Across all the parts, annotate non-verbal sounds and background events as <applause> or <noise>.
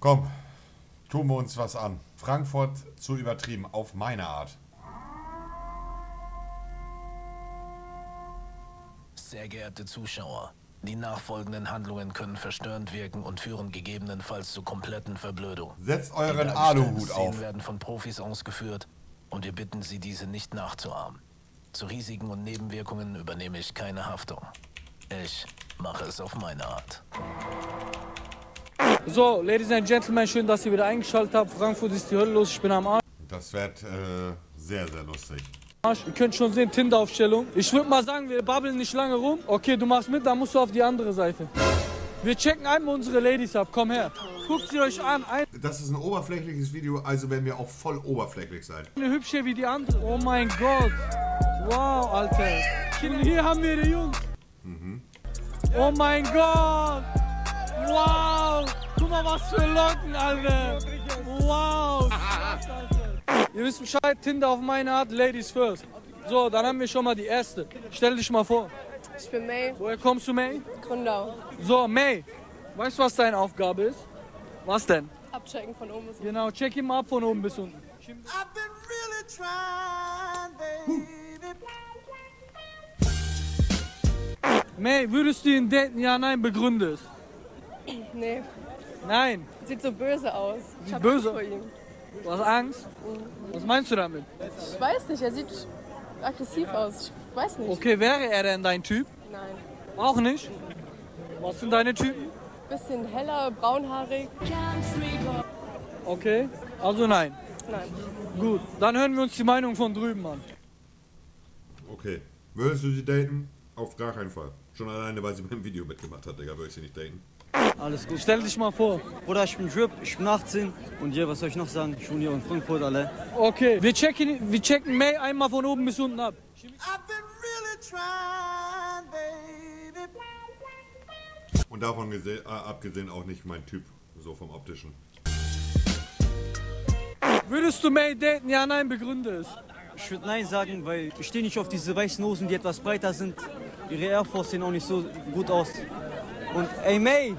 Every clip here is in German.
Komm, tun wir uns was an. Frankfurt zu übertrieben, auf meine Art. Sehr geehrte Zuschauer, die nachfolgenden Handlungen können verstörend wirken und führen gegebenenfalls zu kompletten Verblödung. Setzt Die euren Aluhut auf. werden von Profis ausgeführt und wir bitten Sie, diese nicht nachzuahmen. Zu Risiken und Nebenwirkungen übernehme ich keine Haftung. Ich mache es auf meine Art. So, Ladies and Gentlemen, schön, dass ihr wieder eingeschaltet habt. Frankfurt ist die Hölle los, ich bin am Arsch. Das wird äh, sehr, sehr lustig. Ihr könnt schon sehen, Tinder-Aufstellung. Ich würde mal sagen, wir babbeln nicht lange rum. Okay, du machst mit, dann musst du auf die andere Seite. Wir checken einmal unsere Ladies ab, komm her. Guckt sie euch an, Das ist ein oberflächliches Video, also werden wir auch voll oberflächlich sein. eine hübsche wie die andere. Oh mein Gott. Wow, Alter. Hier haben wir die Jungs. Oh mein Gott. Wow. Guck mal, was für Locken, Alter. Wow. <laughs> Ihr wisst Bescheid, Tinder auf meine Art, Ladies first. So, dann haben wir schon mal die erste. Stell dich mal vor. Ich bin May, Woher kommst du, May? Gründau. So, May. Weißt du, was deine Aufgabe ist? Was denn? Abchecken von oben bis unten. Genau, check ihn mal ab von oben bis unten. May, würdest du ihn daten? Ja, nein, begründe es. Nee, Nein, sieht so böse aus. Ich Sieht hab böse? Angst vor ihm. du hast Angst? Was meinst du damit? Ich weiß nicht, er sieht aggressiv aus. Ich weiß nicht. Okay, wäre er denn dein Typ? Nein. Auch nicht? Was sind deine Typen? Bisschen heller, braunhaarig. Okay, also nein. Nein. Gut, dann hören wir uns die Meinung von drüben an. Okay. Würdest du sie daten? Auf gar keinen Fall. Schon alleine, weil sie beim Video mitgemacht hat, Digga, würde ich sie nicht daten. Alles gut. Stell dich mal vor. Bruder, ich bin Drip, ich bin 18 und hier, was soll ich noch sagen? Ich wohne hier in Frankfurt, alle. Okay, wir checken, wir checken May einmal von oben bis unten ab. Und davon äh, abgesehen auch nicht mein Typ, so vom optischen. Würdest du May daten? Ja, nein, begründe es. Ich würde Nein sagen, weil ich stehe nicht auf diese weißen Hosen, die etwas breiter sind. Ihre Air Force sehen auch nicht so gut aus. Und ey May,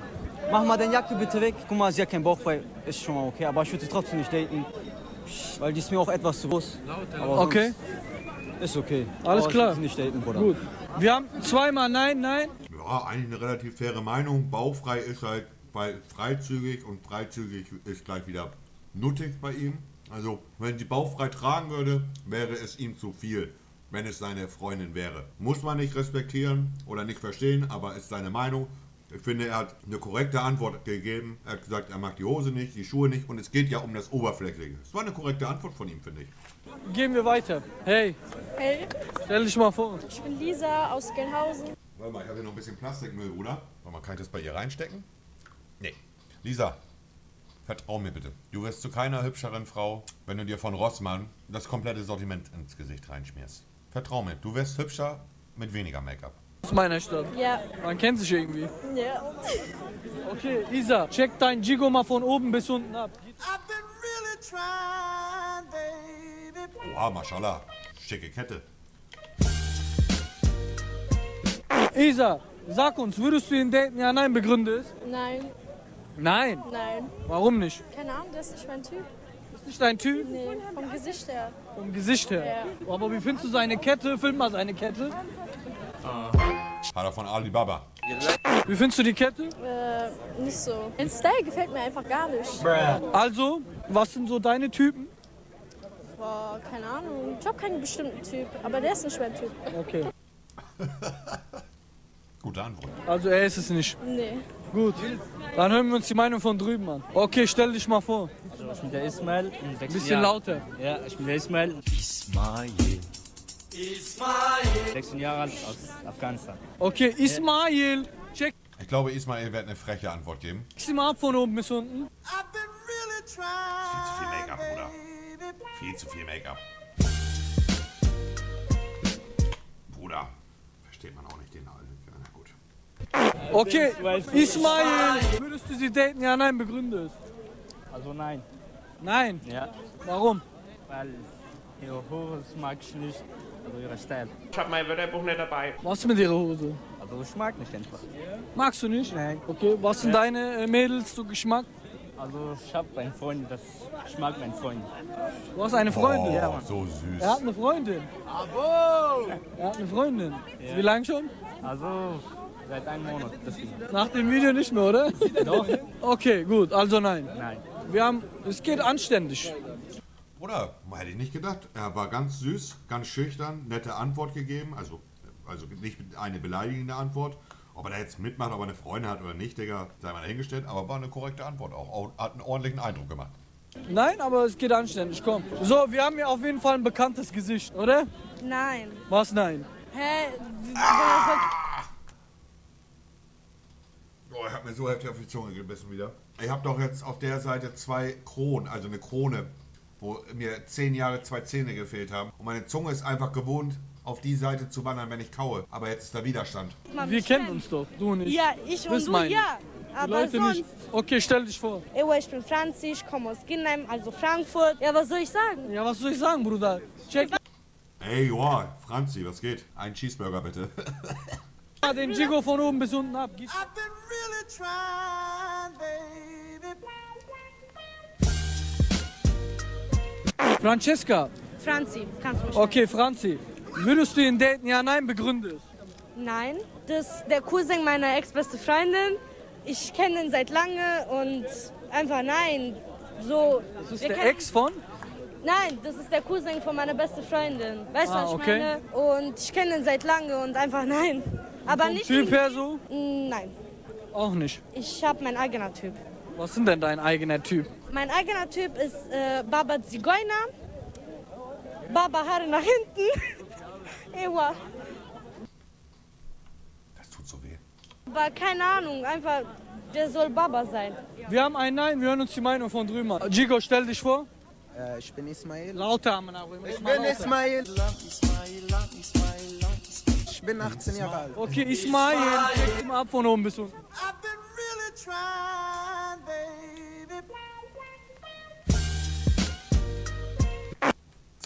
mach mal deine Jacke bitte weg. Guck mal, sie hat keinen Bauch frei. Ist schon mal okay, aber ich würde sie trotzdem nicht daten. Weil die ist mir auch etwas zu groß. Aber Okay, Ist okay. Alles aber klar. Ich würd sie nicht daten, Bruder. gut. Wir haben zweimal nein, nein. Ja, eigentlich eine relativ faire Meinung. Bauchfrei ist halt bei freizügig und freizügig ist gleich wieder nuttig bei ihm. Also, wenn sie bauchfrei tragen würde, wäre es ihm zu viel, wenn es seine Freundin wäre. Muss man nicht respektieren oder nicht verstehen, aber ist seine Meinung. Ich finde, er hat eine korrekte Antwort gegeben. Er hat gesagt, er mag die Hose nicht, die Schuhe nicht und es geht ja um das Oberflächliche. Es war eine korrekte Antwort von ihm, finde ich. Gehen wir weiter. Hey, Hey, stell dich mal vor. ich bin Lisa aus Gelnhausen. Warte mal, ich habe hier noch ein bisschen Plastikmüll, Bruder. Warte mal, kann ich das bei ihr reinstecken? Nee. Lisa, vertrau mir bitte. Du wirst zu keiner hübscheren Frau, wenn du dir von Rossmann das komplette Sortiment ins Gesicht reinschmierst. Vertrau mir, du wirst hübscher mit weniger Make-up. Aus meiner Stadt. Ja, Man kennt sich irgendwie. ja. Okay, Isa, check dein Jigo mal von oben bis unten ab. Oha, mashallah. Schicke Kette. Isa, sag uns, würdest du ihn daten? Ja, nein, begründe es. Nein, Nein. nein. Warum nicht? Keine Ahnung, das ist nicht mein Typ. Ist nicht dein Typ? Nee, vom Gesicht her. Vom Gesicht her. Aber wie findest du seine Kette? Film mal seine Kette. Hat er von Alibaba. Wie findest du die Kette? Äh, nicht so. Der Style gefällt mir einfach gar nicht. Also, was sind so deine Typen? Boah, keine Ahnung. Ich habe keinen bestimmten Typ, aber der ist nicht mein Typ. Okay. <laughs> Gute Antwort. Also er ist es nicht. Nee. Gut. Dann hören wir uns die Meinung von drüben an. Okay, stell dich mal vor. Ich bin der Ismail. sechs Bisschen Jahre- lauter. Ja, ich bin der Ismail. Ismail. 16 Jahre alt aus Afghanistan. Okay, Ismail. Check Ich glaube, Ismail wird eine freche Antwort geben. sie mal ab von oben bis unten. Viel zu viel Make-up, Bruder. Viel zu viel Make-up. Bruder. Versteht man auch nicht den alten. Na gut. Okay, Ismail. Würdest du sie daten? Ja, nein, begründe es. Also nein. Nein. Ja, Warum? weil ihre Hose mag ich nicht. Also ihre Style. Ich habe mein Wörterbuch nicht dabei. Was mit ihrer Hose? Also ich mag nicht einfach. Magst du nicht? Nein. Okay, was sind deine äh, Mädels so Geschmack? Also ich habe einen Freund, das ich mag meinen Freund. Du hast eine Freundin? Oh, so süß. Er hat eine Freundin. Er hat eine Freundin. Wie lange schon? Also seit einem Monat. Das Nach dem Video nicht mehr, oder? Doch. Okay, gut, also nein. Nein. Wir haben, es geht anständig. Oder? Hätte ich nicht gedacht. Er war ganz süß, ganz schüchtern, nette Antwort gegeben. Also, also nicht eine beleidigende Antwort. Ob er da jetzt mitmacht, ob er eine Freundin hat oder nicht, Digga, sei mal dahingestellt. Aber war eine korrekte Antwort auch. Hat einen ordentlichen Eindruck gemacht. Nein, aber es geht anständig, komm. So, wir haben hier auf jeden Fall ein bekanntes Gesicht, oder? Nein. Was nein? Hä? Oh, er hat mir so heftig auf die Zunge gebissen wieder. Ich habe doch jetzt auf der Seite zwei Kronen, also eine Krone, wo mir zehn Jahre zwei Zähne gefehlt haben. Und meine Zunge ist einfach gewohnt, auf die Seite zu wandern, wenn ich kaue. Aber jetzt ist der Widerstand. Wir kennen uns doch, du und ich. Ja, ich Das und du, meine ich. ja. Aber Leute sonst. nicht. Okay, stell dich vor. Ich bin Franzi, ich komme aus Ginnheim, also Frankfurt. Ja, was soll ich sagen? Ja, was soll ich sagen, Bruder? Check Ey, joa, Franzi, was geht? Ein Cheeseburger bitte. <laughs> den Jigo von oben bis unten ab. Gib- Francesca, Franzi, kannst du mich okay, Franzi. Würdest du ihn daten? Ja, nein, begründe es. Nein, das ist der Cousin meiner ex-beste Freundin. Ich kenne ihn seit lange und einfach nein. So, Das ist wir der kennen- Ex von? Nein, das ist der Cousin von meiner besten Freundin. Weißt du, Ah, was ich okay. meine? Und ich kenne ihn seit lange und einfach nein. Aber Vom nicht. Typ her so? Nein, Auch nicht. ich habe meinen eigenen Typ. Was sind denn dein eigener Typ? Mein eigener Typ ist äh, Baba Zigeuner. Baba Haare nach hinten. <laughs> Ewa. Das tut so weh. Aber keine Ahnung, einfach, der soll Baba sein. Wir haben ein Nein, wir hören uns die Meinung von drüben an. Jigo, stell dich vor. Äh, ich bin Ismail. Lauter, Amina. Ich bin Ismail. Ich bin 18 Jahre alt. Okay, Ismail, ab von oben bis unten.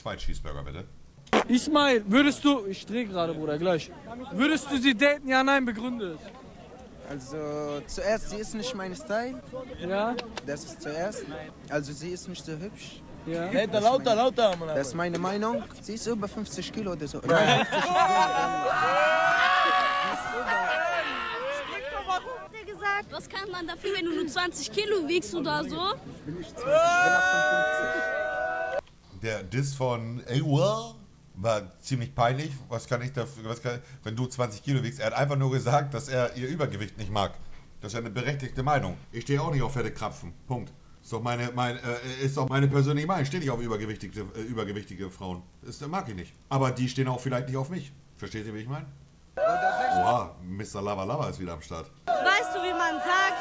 Zwei Cheeseburger bitte. Ismail, würdest du, ich drehe gerade, Bruder, gleich. Würdest du sie daten? Ja, nein, begründe es. Also zuerst, sie ist nicht mein Style. Ja, Das ist zuerst. Also sie ist nicht so hübsch. ja. Lauter, lauter, lauter. Das ist meine Meinung. Sie ist über 50 Kilo oder so. Nein, 50 Hat er gesagt, was kann man dafür, wenn du nur 20 Kilo wiegst oder so? Ich bin nicht 20, ich bin 58. Der Diss von Ewa war ziemlich peinlich. Was kann ich dafür, was kann, wenn du 20 Kilo wiegst? Er hat einfach nur gesagt, dass er ihr Übergewicht nicht mag. Das ist eine berechtigte Meinung. Ich stehe auch nicht auf fette Krapfen. Punkt. Ist doch meine, mein, äh, ist doch meine persönliche Meinung. Ich stehe nicht auf übergewichtige, äh, übergewichtige Frauen. Das mag ich nicht. Aber die stehen auch vielleicht nicht auf mich. Versteht ihr, wie ich meine? Oha, Mr. Lava Lava ist wieder am Start. Weißt du, wie man sagt?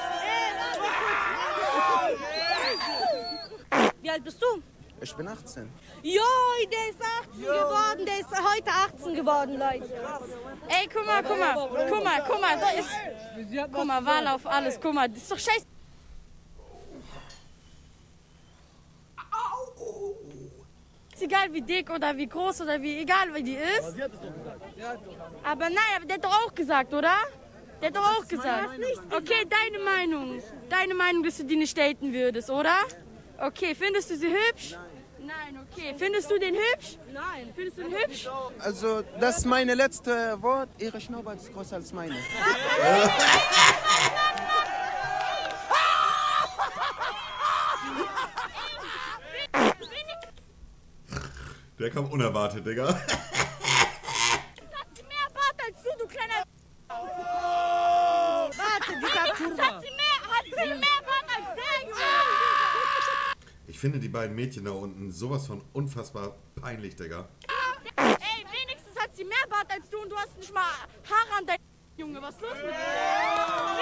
Wie alt bist du? Ich bin 18. Joi, der ist 18 geworden, der ist heute 18 geworden, Leute. Ey, guck mal, guck mal, guck mal, guck mal, da ist, guck mal, Wahl auf alles, guck mal, das ist doch scheiße. Ist egal wie dick oder wie groß oder wie, egal wie die ist. Aber nein, aber der hat doch auch gesagt, oder? Der hat doch auch gesagt. Okay, deine Meinung. Deine Meinung, dass du die nicht daten würdest, oder? Okay, findest du sie hübsch? Nein, okay. Findest du den hübsch? Nein. Findest du den hübsch? Also das ist meine letzte Wort. Ihre Schnauze ist größer als meine. Der kam unerwartet, Digga. Hat sie mehr Bart als du, du kleiner... Warte, dieser Hat sie mehr, hat sie mehr Bart als der, Junge? Ich finde die beiden Mädchen da unten sowas von unfassbar peinlich, Digga. Ey, wenigstens hat sie mehr Bart als du und du hast nicht mal Haare an deinem Junge. Was ist los mit dir?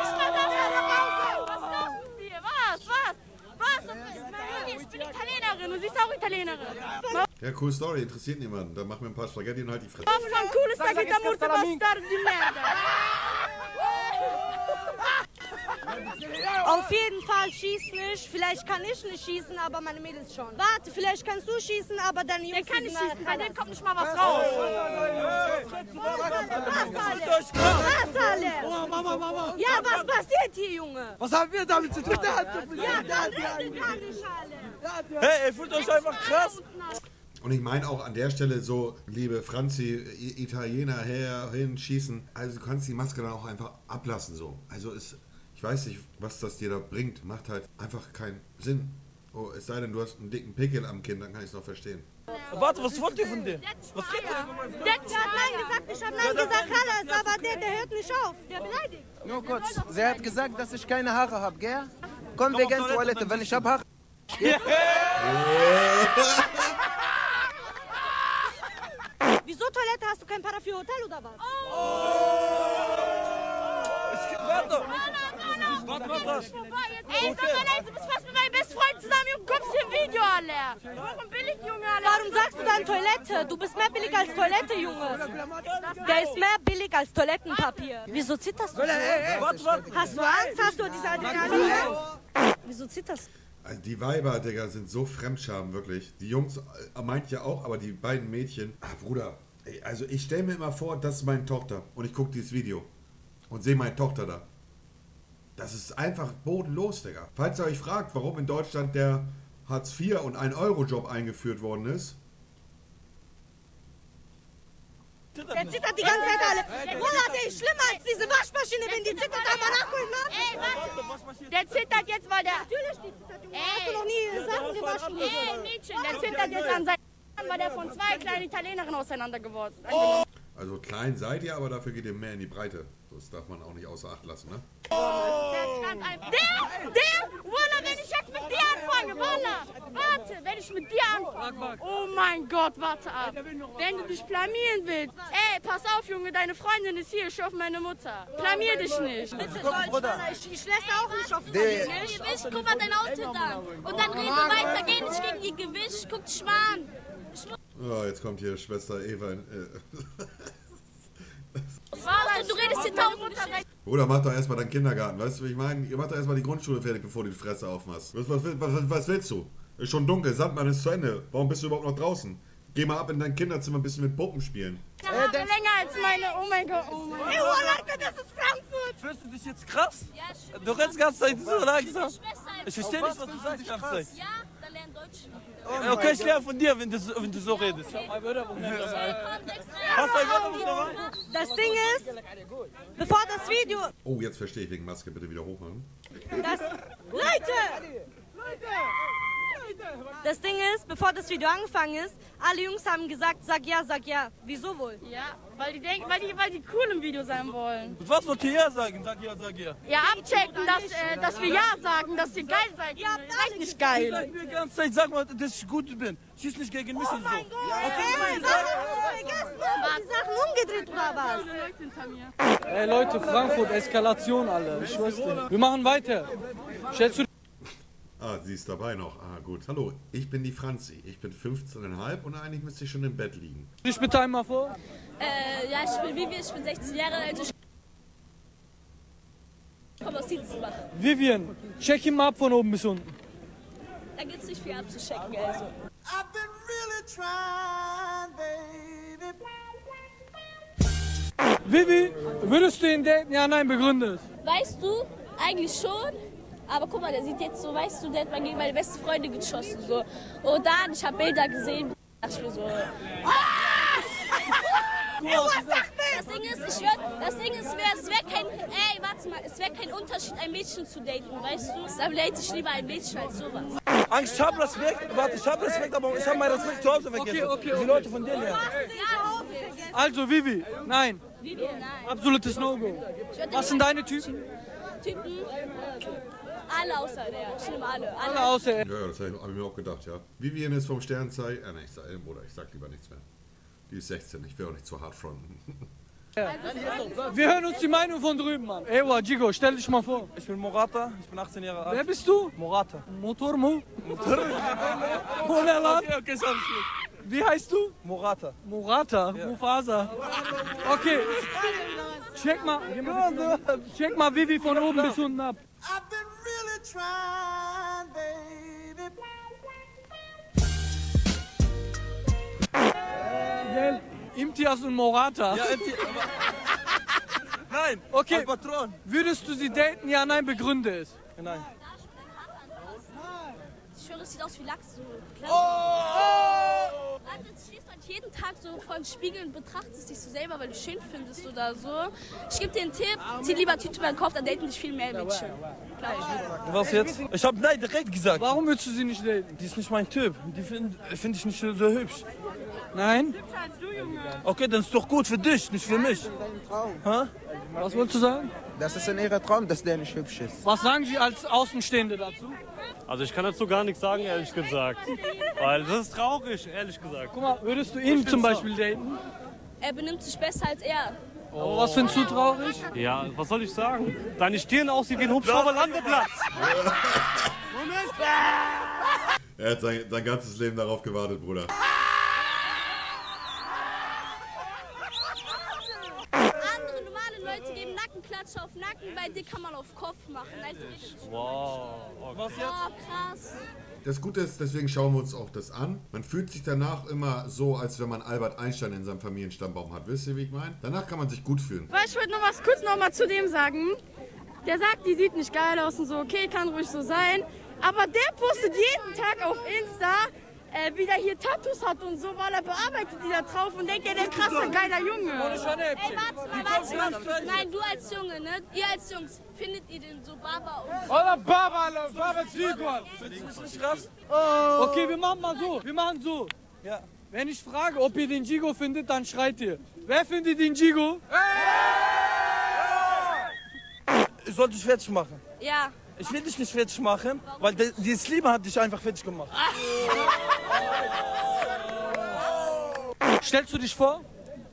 Nicht mal das an der Pause. Was ist los mit dir? Was? Was? Was? Ich bin Italienerin und sie ist auch Italienerin. Ja, cool Story, interessiert niemanden. Dann mach mir ein paar Spaghetti und halt die Fresse. Was für ein cooles musste bastardo di merda. Auf jeden Fall schieß nicht. Vielleicht kann ich nicht schießen, aber meine Mädels schon. Warte, vielleicht kannst du schießen, aber deine Jungs Der kann nicht schießen, bei dem kommt nicht mal was raus. Was alle? Ja, was passiert hier, Junge? Was haben wir damit zu tun? Ja, dann redet gar nicht alle. Hey, ihr fühlt euch einfach krass. Und ich meine auch an der Stelle so, liebe Franzi, Italiener her, hin, schießen. Also du kannst die Maske dann auch einfach ablassen so. Also ist, ich weiß nicht, was das dir da bringt. Macht halt einfach keinen Sinn. Oh, es sei denn, du hast einen dicken Pickel am Kinn, dann kann ich es noch verstehen. Warte, was wollt ihr von dem? Was geht denn? Der hat Nein gesagt, ich habe Nein gesagt, alles, aber der, der hört nicht auf. Der beleidigt. Nur kurz, sie hat gesagt, dass ich keine Haare habe, gell? Komm, wir gehen Toilette, wenn ich hab Haare. <laughs> Wieso Toilette? Hast du kein Para für Hotel oder was? Warte! Warte, warte! Ey, sag mal leid, du bist fast mit meinem besten Freund zusammen und guckst dir ein Video an, Leer. Warum billig, Junge, Alter? Warum sagst du dann Toilette? Du bist mehr billig als Toilette, Junge. Der ist mehr billig als Toilettenpapier. Wieso zitterst du so? Hast du Angst? Hast du diese Adrenalin? Wieso zitterst du? Also die Weiber, Digga, sind so Fremdscham, wirklich. Die Jungs äh, meint ja auch, aber die beiden Mädchen. Ah, Bruder, ey, also ich stelle mir immer vor, das ist meine Tochter. Und ich gucke dieses Video. Und sehe meine Tochter da. Das ist einfach bodenlos, Digga. Falls ihr euch fragt, warum in Deutschland der Hartz IV und 1-Euro-Job eingeführt worden ist. Der zittert die ganze Zeit alle. Wallah, der ist schlimmer als diese Waschmaschine, wenn die zittert, einmal nachholen, ne? Ey, warte. Der zittert jetzt, weil der... Natürlich, die zittert, Junge. Hast du noch nie Sachen gewaschen? Ey, Mädchen, der zittert jetzt an seinen... weil der von zwei kleinen Italienerinnen auseinandergeworfen Also klein seid ihr, aber dafür geht ihr mehr in die Breite. Das darf man auch nicht außer Acht lassen, ne? Der stand einfach... Der, der, Wallah, wenn ich jetzt mit dir anfange, Wallah. Warte, wenn ich mit dir anfange. Oh mein Gott, warte ab. Wenn du dich blamieren willst. Ey, pass auf, Junge, deine Freundin ist hier, ich hoffe meine Mutter. Blamier dich nicht. Bitte, Bruder. Ich, ich lässt auch nicht auf Der- Gewicht, guck mal dein Outfit an. Und dann reden wir weiter, geh nicht gegen ihr Gewicht, guck dich mal an. Oh, jetzt kommt hier Schwester Eva. In, äh. <laughs> Was? Du redest hier tausend Geschichten. Bruder, mach doch erstmal deinen Kindergarten, weißt du, wie ich meine? Ihr macht doch erstmal die Grundschule fertig, bevor du die Fresse aufmachst. Was, was, was, was willst du? Ist schon dunkel, Sandmann ist zu Ende. Warum bist du überhaupt noch draußen? Geh mal ab in dein Kinderzimmer ein bisschen mit Puppen spielen. Haare länger als meine. Oh mein Gott. Oh mein Ey, Wallah, das ist Frankfurt. Fühlst du dich jetzt krass? Ja, ich Du rennst die ganze Zeit so langsam. Ich verstehe nicht, was du sagst die ganze Zeit. Ja, dann lern Deutsch. Ja, Okay, ich lerne von dir, wenn du, so- wenn du so redest. Hast du ein Wörterbuch dabei? Das Ding ist, bevor das Video... Oh, jetzt verstehe ich wegen Maske. Bitte wieder hochmachen. Das, Leute! Das Ding ist, bevor das Video angefangen ist, alle Jungs haben gesagt, sag ja, sag ja. Wieso wohl? Ja, weil die denken, weil die, weil die cool im Video sein wollen. Was wollt ihr ja sagen? Sag ja, sag ja. Ja, abchecken, dass, äh, dass wir ja sagen, dass ihr geil seid. Ja, seid nicht geil. Sag mir die ganze Zeit, sag mal, dass ich gut bin. Schieß nicht gegen mich und so. Ey, sag mal, vergessen, die Sachen umgedreht oder was? Ey Leute, Frankfurt, Eskalation, alle. Ich schwör's dir. Wir machen weiter. Stellst du Ah, sie ist dabei noch. Ah, gut. Hallo, ich bin die Franzi. Ich bin 15,5 und eigentlich müsste ich schon im Bett liegen. dich bitte einmal vor? Äh, ja, ich bin Vivi, ich bin 16 Jahre alt. Ich komme aus Tietzenbach. Vivian, check ihn mal ab von oben bis unten. Da gibt's nicht viel abzuchecken, also. Vivi, würdest du ihn daten? Ja, nein, begründe es. Weißt du, eigentlich schon. Aber guck mal, der sieht jetzt so, weißt du, der hat mal gegen meine beste Freundin geschossen. So. Und dann, ich habe Bilder gesehen, dachte ich mir so. <laughs> Das Ding ist, ich wär, das Ding ist, wär, es wäre kein, ey, warte mal, es wäre kein Unterschied, ein Mädchen zu daten, weißt du? Dann date ich lieber ein Mädchen als sowas. Angst, ich hab Respekt. Warte, ich hab Respekt, aber ich hab meinen Respekt zu Hause vergessen. Okay, okay, Die Leute von dir lernen. Ja, Also, Vivi, nein. Vivi, nein. Absolutes No-Go. Was sind deine Typen? Typen? Alle außer der. Nehme alle. Alle. Alle außer er. Ja, ja, das habe ich, hab ich mir auch gedacht, ja. Vivian ist vom Sternzeichen. Äh, nein, ich sag, äh, Bruder, ich sag lieber nichts mehr. Die ist 16, ich will auch nicht zu hart fronten. <laughs> Wir hören uns die Meinung von drüben an. Ewa, Gigo, stell dich mal vor. Ich bin Morata, ich bin 18 Jahre alt. Wer bist du? Morata. Motor Mo? Motor. <laughs> Monelan? Okay, okay, sorry. Wie heißt du? Morata. Morata? Mufasa. Okay. Check mal, check mal Vivi von oben bis unten ab. Gell? Imtiaz und Morata. Ja, Imti aber <laughs> Nein, Okay. Patron. Würdest du sie daten? Ja, nein, begründe es. Nein. Ich schwöre, es sieht aus wie Lachs. So. Oh! Stehst du halt jeden Tag so vor dem Spiegel und betrachtest dich so selber, weil du schön findest oder so. Ich gebe dir einen Tipp, zieh lieber Tüte über den Kopf, dann daten dich viel mehr Mädchen. Was jetzt? Ich hab nein direkt gesagt. Warum würdest du sie nicht daten? Die ist nicht mein Typ. Die finde find ich nicht so hübsch. Nein? Okay, dann ist doch gut für dich, nicht für mich. Hä? Was wolltest du sagen? Das ist in ihrer Traum, dass der nicht hübsch ist. Was sagen Sie als Außenstehende dazu? Also ich kann dazu gar nichts sagen, ehrlich gesagt. Weil das ist traurig, ehrlich gesagt. Guck mal, würdest du ihn zum Beispiel daten? Er benimmt sich besser als er. Aber was findest du traurig? Ja, was soll ich sagen? Deine Stirn aussieht wie ein Hubschrauber-Landeplatz. <laughs> Er hat sein, sein ganzes Leben darauf gewartet, Bruder. Andere normale Leute geben Nackenklatsche auf Nacken, bei dir kann man auf Kopf machen. Nicht. Wow. Was jetzt? Oh, krass. Das Gute ist, deswegen schauen wir uns auch das an. Man fühlt sich danach immer so, als wenn man Albert Einstein in seinem Familienstammbaum hat. Wisst ihr, wie ich meine? Danach kann man sich gut fühlen. Weil ich wollte noch was kurz noch mal zu dem sagen. Der sagt, die sieht nicht geil aus und so. Okay, kann ruhig so sein. Aber der postet jeden Tag auf Insta, äh, wie der hier Tattoos hat und so, weil er bearbeitet die da drauf und denkt, der der krasse, geiler Junge. Ey, warte mal, warte mal. Nein, du als Junge, ne? Ihr als Jungs, findet ihr den so Baba und Oder Baba, Alter, Baba Ziegel. Findest du nicht krass? Okay, wir machen mal so. Wir machen so. Ja. Wenn ich frage, ob ihr den Gigo findet, dann schreit ihr. Wer findet den Gigo? Ich sollte dich fertig machen. Ja. Ich will dich nicht fertig machen, weil die, dieses Liebe hat dich einfach fertig gemacht. <laughs> Stellst du dich vor?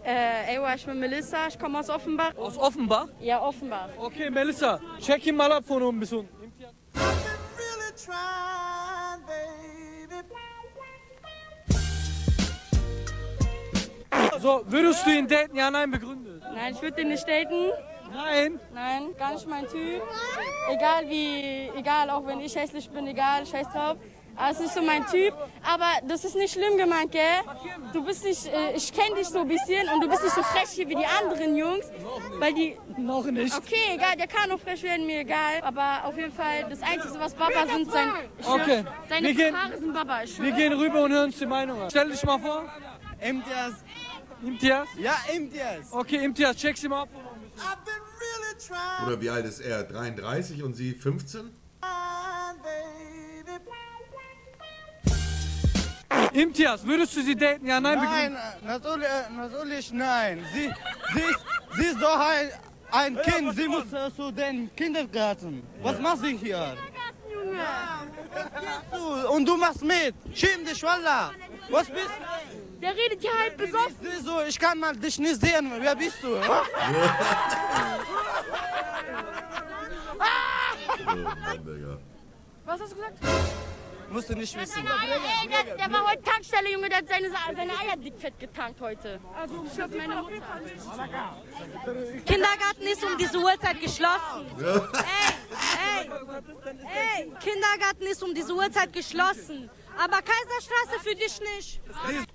Äh, ey, ich bin Melissa, ich komme aus Offenbach. Aus Offenbach? Ja, Offenbach. Okay, Melissa, check ihn mal ab von oben bis unten. So, würdest du ihn daten? Ja, nein, begründet. Nein, ich würde den nicht daten. Nein. Nein, gar nicht mein Typ. Egal wie, egal, auch wenn ich hässlich bin, egal, scheiß drauf. Aber es ist nicht so mein Typ. Aber das ist nicht schlimm gemeint, gell? Du bist nicht, äh, ich kenne dich so ein bisschen und du bist nicht so frech hier wie die anderen Jungs. Weil die. Noch nicht. Okay, egal, der kann auch frech werden, mir egal. Aber auf jeden Fall, das Einzige, was Baba sind, sein, schwör, Okay. seine Wir gehen- Haare sind Baba. Ich Wir gehen rüber und hören uns die Meinung an. Stell dich mal vor. Imtiaz. Imtiaz? Ja, Imtiaz. Okay, Imtiaz, check sie mal ab. Oder wie alt ist er? 33 und sie 15? Imtiaz, würdest du sie daten? Ja, nein, Nein, natürlich, natürlich nein. Sie, sie, ist, sie ist doch ein, ein Kind. Sie muss äh, zu den Kindergarten. Was machst du hier? Du, und du machst mit. Schäm dich, Wallah. Was bist du? Der redet hier halt besoffen. So, ich kann mal dich nicht sehen. Wer bist du? Was hast du gesagt? Musst du nicht wissen. Ey, der, der war heute Tankstelle, Junge, der hat seine, seine Eier dickfett getankt heute. Also, ich hab meine Mutter. Kindergarten ist um diese Uhrzeit geschlossen. Ey, ey, ey, Kindergarten ist um diese Uhrzeit geschlossen. Aber Kaiserstraße für dich nicht.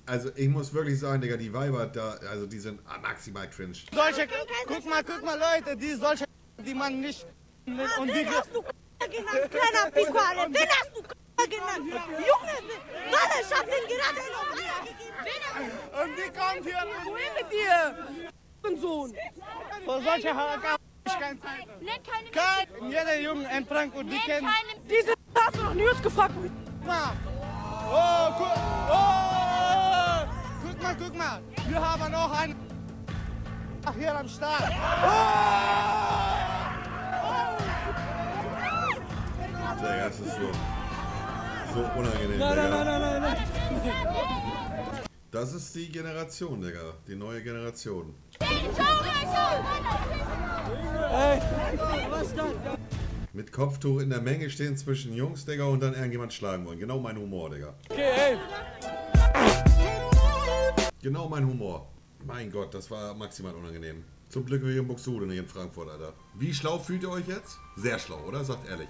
Also ich muss wirklich sagen, Digga, die Weiber da, also die sind maximal cringe. Solche, guck mal, guck mal, Leute, die solche, die man nicht. Und die, Den hast du genannt, kleiner Pico, Alter. Den hast du genannt. Junge, ich hab den gerade noch gegeben. Und die kommt hier. Wohin mit dir? Sohn. Vor solcher Harakat hab ich keine Zeit. Kein, jeder Junge in Frankfurt, die kennen. Diese hast du noch nie gefragt. Mal. Oh, guck, oh, guck mal, guck mal. Wir haben noch einen Ach, hier am Start. Digga, das ist so, so unangenehm, Nein, nein, Digga. nein, nein, nein, nein. Das ist die Generation, Digga. Die neue Generation. Mit Kopftuch in der Menge stehen zwischen Jungs, Digga, und dann irgendjemand schlagen wollen. Genau mein Humor, Digga. Okay, ey. Genau mein Humor. Mein Gott, das war maximal unangenehm. Zum Glück wir hier in Buxtehude, nicht in Frankfurt, Alter. Wie schlau fühlt ihr euch jetzt? Sehr schlau, oder? Sagt ehrlich.